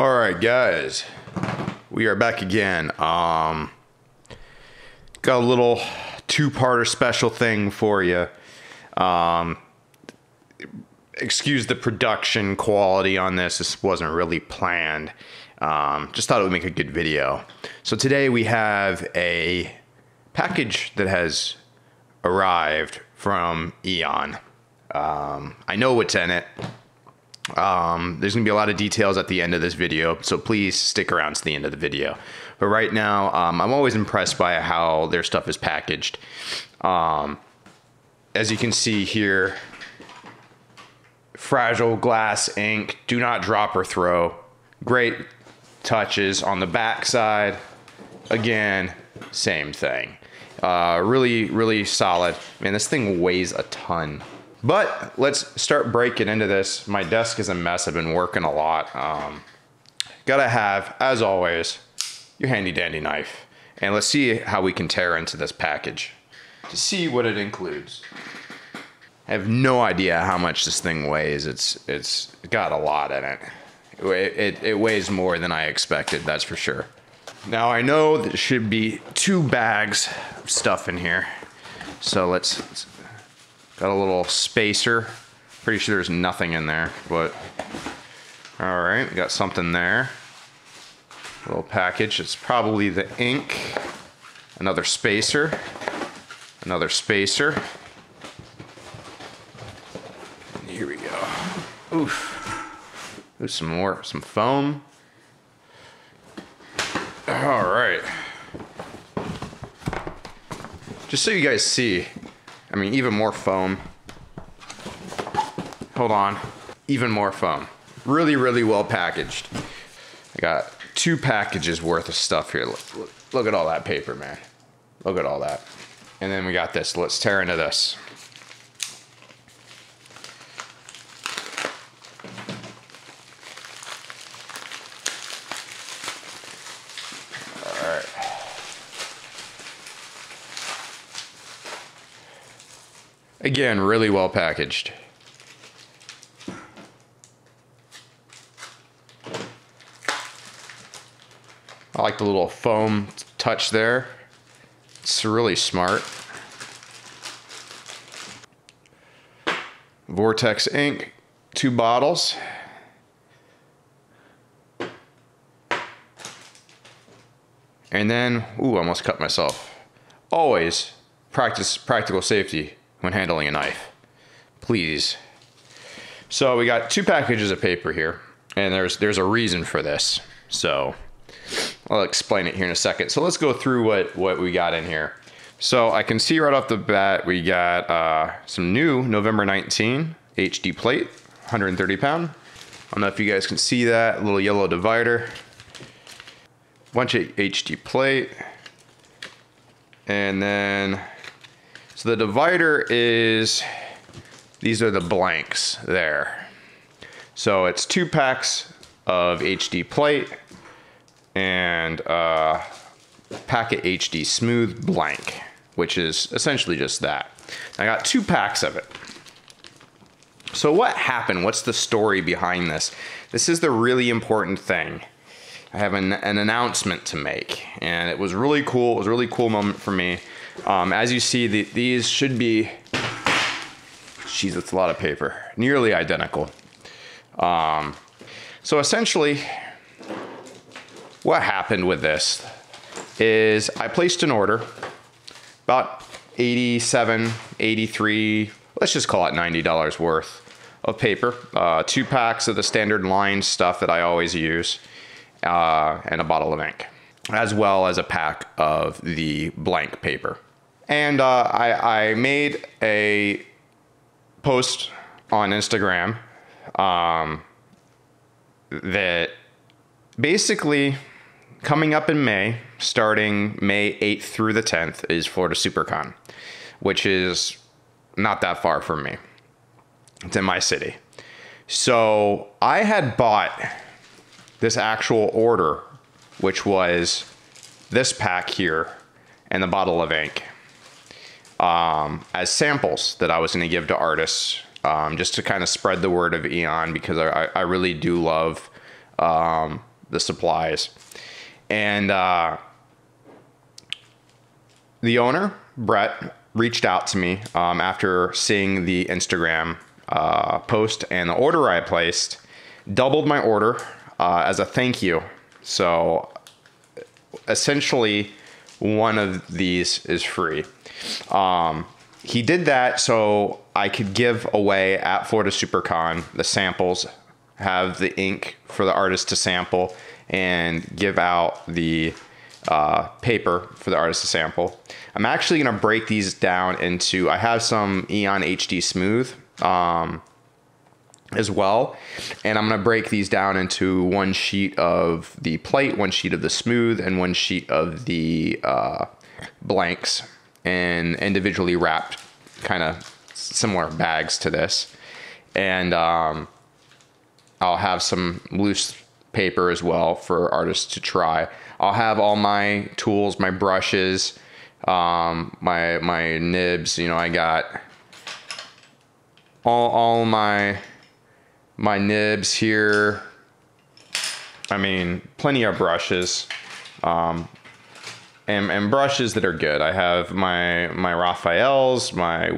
All right, guys, we are back again. Um, got a little two-parter special thing for you. Um, excuse the production quality on this. This wasn't really planned. Um, just thought it would make a good video. So today we have a package that has arrived from Eon. Um, I know what's in it. Um, there's gonna be a lot of details at the end of this video, so please stick around to the end of the video. But right now, um, I'm always impressed by how their stuff is packaged. Um, as you can see here, fragile glass ink, do not drop or throw. Great touches on the back side. Again, same thing. Uh, really, really solid. Man, this thing weighs a ton. But let's start breaking into this. My desk is a mess. I've been working a lot. Um, gotta have, as always, your handy dandy knife. And let's see how we can tear into this package to see what it includes. I have no idea how much this thing weighs. It's it's got a lot in it. It, it, it weighs more than I expected, that's for sure. Now I know there should be two bags of stuff in here. So let's, let's got a little spacer. Pretty sure there's nothing in there, but all right, got something there. A little package. It's probably the ink. Another spacer. Another spacer. And here we go. Oof. There's some more, some foam. All right. Just so you guys see, I mean, even more foam. Hold on. Even more foam. Really, really well packaged. I got two packages worth of stuff here. Look, look, look at all that paper, man. Look at all that. And then we got this. Let's tear into this. Again, really well packaged. I like the little foam touch there. It's really smart. Vortex ink, two bottles. And then, ooh, almost cut myself. Always practice practical safety when handling a knife. Please. So we got two packages of paper here, and there's there's a reason for this. So I'll explain it here in a second. So let's go through what what we got in here. So I can see right off the bat we got uh, some new November 19 HD plate, 130 pound. I don't know if you guys can see that little yellow divider. Bunch of HD plate, and then so the divider is, these are the blanks there. So it's two packs of HD plate and uh, packet HD smooth blank, which is essentially just that. I got two packs of it. So what happened? What's the story behind this? This is the really important thing. I have an, an announcement to make, and it was really cool. It was a really cool moment for me. Um, as you see, the, these should be, jeez, that's a lot of paper, nearly identical. Um, so essentially, what happened with this is I placed an order about 87, 83, let's just call it $90 worth of paper, uh, two packs of the standard line stuff that I always use, uh, and a bottle of ink, as well as a pack of the blank paper. And uh, I, I made a post on Instagram um, that basically coming up in May, starting May 8th through the 10th, is Florida SuperCon, which is not that far from me. It's in my city. So I had bought this actual order, which was this pack here and the bottle of ink um, as samples that I was going to give to artists um, just to kind of spread the word of Eon because I, I really do love um, the supplies. And uh, the owner, Brett, reached out to me um, after seeing the Instagram uh, post and the order I placed, doubled my order uh, as a thank you. So essentially, one of these is free. Um, he did that so I could give away at Florida SuperCon the samples, have the ink for the artist to sample, and give out the uh, paper for the artist to sample. I'm actually going to break these down into, I have some Eon HD Smooth um, as well. And I'm going to break these down into one sheet of the plate, one sheet of the smooth, and one sheet of the uh, blanks and individually wrapped kind of similar bags to this. And um, I'll have some loose paper as well for artists to try. I'll have all my tools, my brushes, um, my my nibs. You know, I got all all my my nibs here. I mean, plenty of brushes. Um, and, and, brushes that are good. I have my my Raphaels, my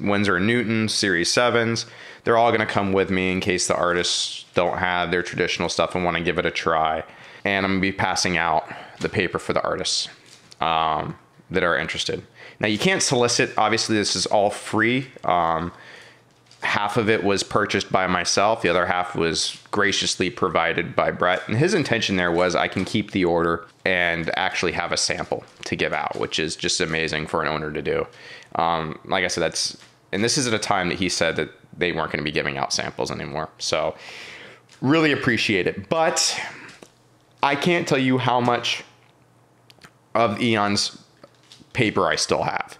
Winsor Newton Series Sevens. They're all going to come with me in case the artists don't have their traditional stuff and want to give it a try. And I'm going to be passing out the paper for the artists um, that are interested. Now you can't solicit. Obviously, this is all free. Um, half of it was purchased by myself. The other half was graciously provided by Brett. And his intention there was I can keep the order and actually have a sample to give out, which is just amazing for an owner to do. Um, like I said, that's, and this is at a time that he said that they weren't going to be giving out samples anymore. So really appreciate it. But I can't tell you how much of Eon's paper I still have.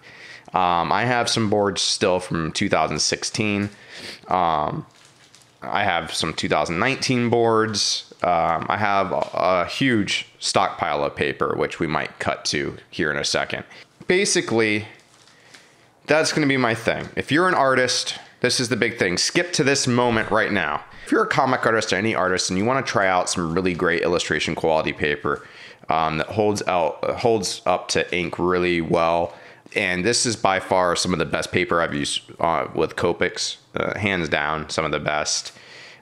Um, I have some boards still from 2016. Um, I have some 2019 boards. Um, I have a, a, huge stockpile of paper, which we might cut to here in a second. Basically, that's going to be my thing. If you're an artist, this is the big thing. Skip to this moment right now. If you're a comic artist or any artist and you want to try out some really great illustration quality paper um, that holds out holds up to ink really well and this is by far some of the best paper I've used uh, with Copics, uh, hands down, some of the best.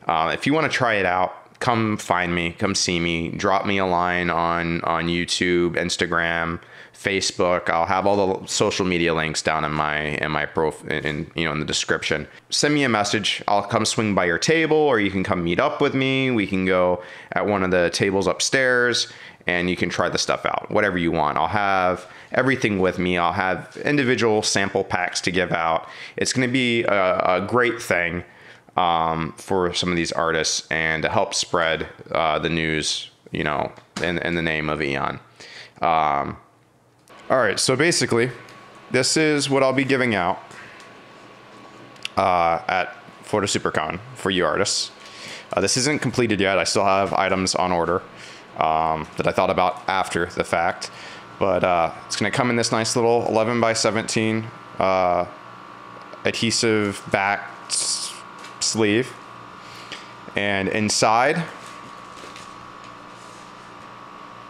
Uh, if you want to try it out, come find me, come see me, drop me a line on on YouTube, Instagram, Facebook. I'll have all the social media links down in my in my prof in you know in the description. Send me a message. I'll come swing by your table, or you can come meet up with me. We can go at one of the tables upstairs, and you can try the stuff out. Whatever you want. I'll have everything with me. I'll have individual sample packs to give out. It's going to be a, a, great thing um, for some of these artists and to help spread uh, the news, you know, in, in the name of Eon. Um, all right, so basically, this is what I'll be giving out uh, at Florida SuperCon for you artists. Uh, this isn't completed yet. I still have items on order um, that I thought about after the fact. But uh, it's going to come in this nice little 11 by 17 uh, adhesive back sleeve. And inside,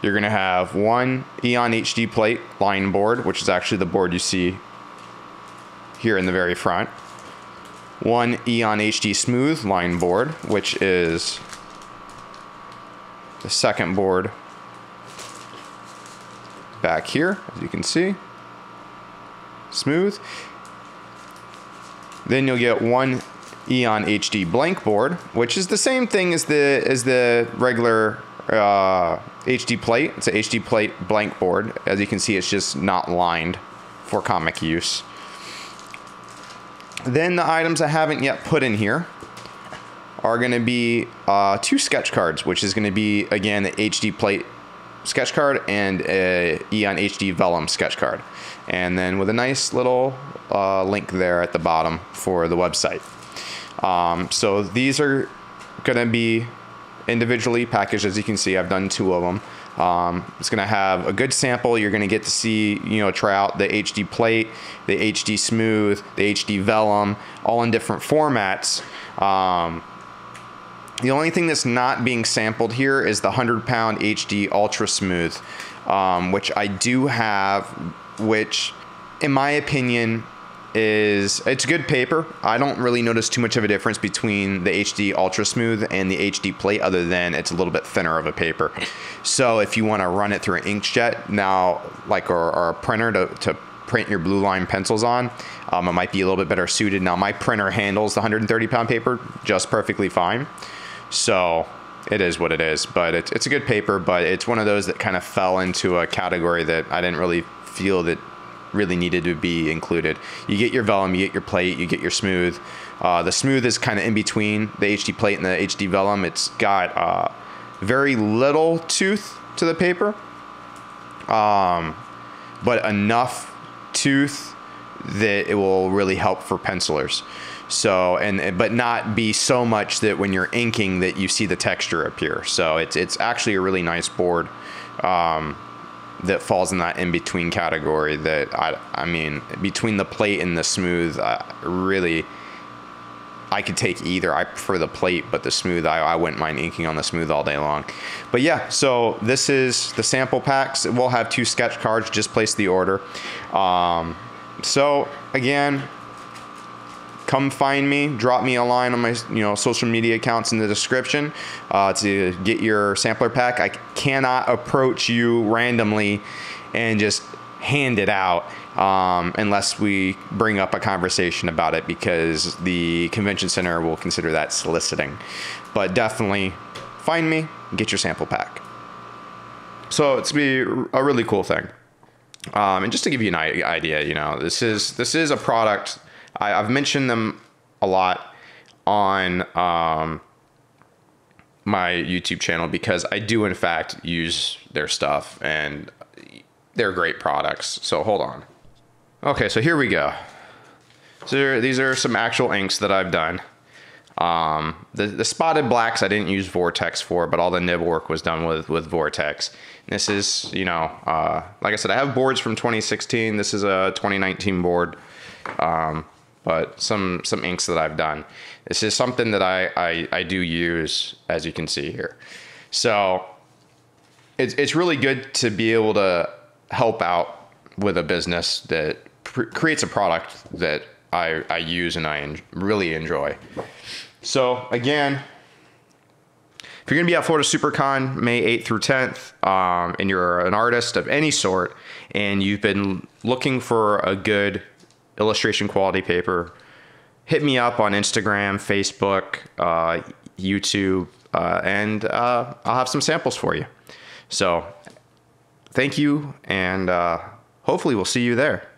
you're going to have one Eon HD plate line board, which is actually the board you see here in the very front. One Eon HD smooth line board, which is the second board back here, as you can see. Smooth. Then you'll get one Eon HD blank board, which is the same thing as the as the regular uh, HD plate. It's a HD plate blank board. As you can see, it's just not lined for comic use. Then the items I haven't yet put in here are going to be uh, two sketch cards, which is going to be, again, the HD plate sketch card and a Eon HD Vellum sketch card. And then with a nice little uh, link there at the bottom for the website. Um, so these are going to be individually packaged. As you can see, I've done two of them. Um, it's going to have a good sample. You're going to get to see, you know, try out the HD plate, the HD smooth, the HD vellum, all in different formats. Um, The only thing that's not being sampled here is the 100 pound HD Ultra Smooth, um, which I do have, which, in my opinion, is it's good paper. I don't really notice too much of a difference between the HD Ultra Smooth and the HD Plate, other than it's a little bit thinner of a paper. So if you want to run it through an inkjet now, like or, or a printer to, to print your blue line pencils on, um, it might be a little bit better suited. Now my printer handles the 130 pound paper just perfectly fine, so it is what it is. But it's it's a good paper, but it's one of those that kind of fell into a category that I didn't really feel that really needed to be included. You get your vellum, you get your plate, you get your smooth. Uh, the smooth is kind of in between the HD plate and the HD vellum. It's got uh, very little tooth to the paper, um, but enough tooth that it will really help for pencilers. So and but not be so much that when you're inking that you see the texture appear. So it's it's actually a really nice board. Um, that falls in that in between category that I, I mean between the plate and the smooth uh, really I could take either I prefer the plate but the smooth I, I wouldn't mind inking on the smooth all day long but yeah so this is the sample packs we'll have two sketch cards just place the order um, so again come find me drop me a line on my you know social media accounts in the description uh, to get your sampler pack. I cannot approach you randomly and just hand it out um, unless we bring up a conversation about it because the convention center will consider that soliciting. But definitely find me get your sample pack. So it's be a really cool thing. Um, and just to give you an idea you know this is this is a product I, have mentioned them a lot on um, my YouTube channel because I do in fact use their stuff and they're great products. So hold on. Okay, so here we go. So these are some actual inks that I've done. Um, the, the spotted blacks I didn't use Vortex for, but all the nib work was done with, with Vortex. This is, you know, uh, like I said, I have boards from 2016. This is a 2019 board. Um, but some some inks that I've done. This is something that I, I, I do use, as you can see here. So it's, it's really good to be able to help out with a business that creates a product that I, I use and I en- really enjoy. So again, if you're going to be at Florida SuperCon May 8th through 10th, um, and you're an artist of any sort, and you've been looking for a good illustration quality paper, hit me up on Instagram, Facebook, uh, YouTube, uh, and uh, I'll have some samples for you. So thank you, and uh, hopefully we'll see you there.